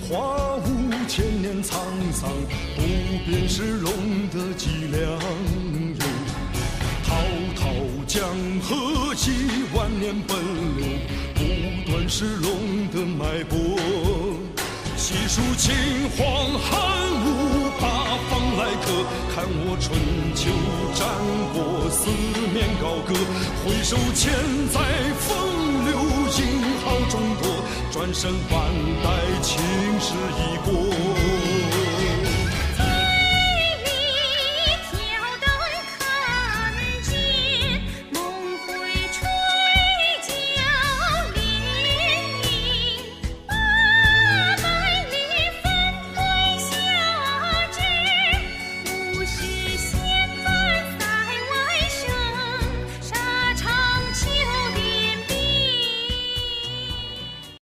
化五千年沧桑，不变是龙的脊梁。滔滔江河几万年奔流，不断是龙的脉搏。细数秦皇汉武，八方来客，看我春秋战国，四面高歌。回首千载风，英豪众多，转身万代青史已过。